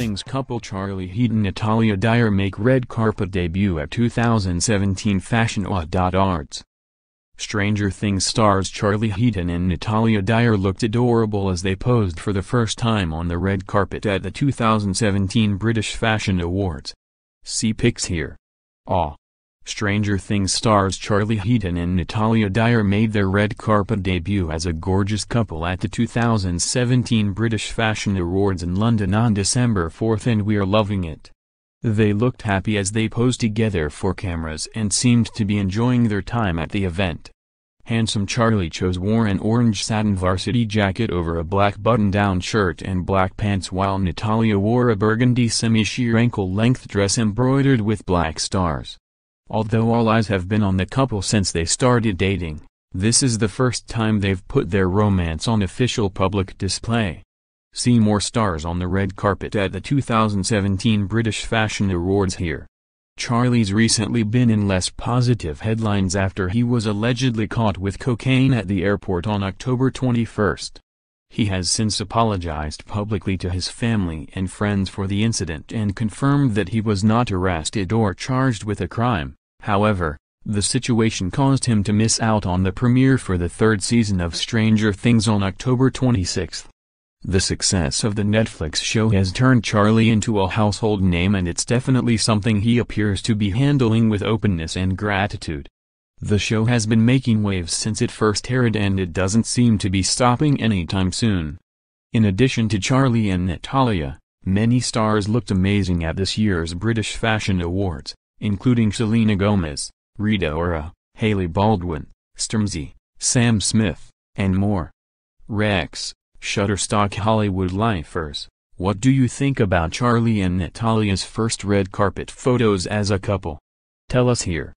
Things couple Charlie Heaton and Natalia Dyer make red carpet debut at 2017 Fashion Arts. Stranger Things stars Charlie Heaton and Natalia Dyer looked adorable as they posed for the first time on the red carpet at the 2017 British Fashion Awards. See pics here. Aw. Stranger Things stars Charlie Heaton and Natalia Dyer made their red carpet debut as a gorgeous couple at the 2017 British Fashion Awards in London on December 4 and we're loving it. They looked happy as they posed together for cameras and seemed to be enjoying their time at the event. Handsome Charlie chose wore an orange satin varsity jacket over a black button-down shirt and black pants while Natalia wore a burgundy semi-sheer ankle-length dress embroidered with black stars. Although all eyes have been on the couple since they started dating, this is the first time they've put their romance on official public display. See more stars on the red carpet at the 2017 British Fashion Awards here. Charlie's recently been in less positive headlines after he was allegedly caught with cocaine at the airport on October 21. He has since apologized publicly to his family and friends for the incident and confirmed that he was not arrested or charged with a crime. However, the situation caused him to miss out on the premiere for the third season of Stranger Things on October 26. The success of the Netflix show has turned Charlie into a household name and it's definitely something he appears to be handling with openness and gratitude. The show has been making waves since it first aired and it doesn't seem to be stopping anytime soon. In addition to Charlie and Natalia, many stars looked amazing at this year's British Fashion Awards, including Selena Gomez, Rita Ora, Hailey Baldwin, Stormzy, Sam Smith, and more. Rex Shutterstock Hollywood Lifers, what do you think about Charlie and Natalia's first red carpet photos as a couple? Tell us here.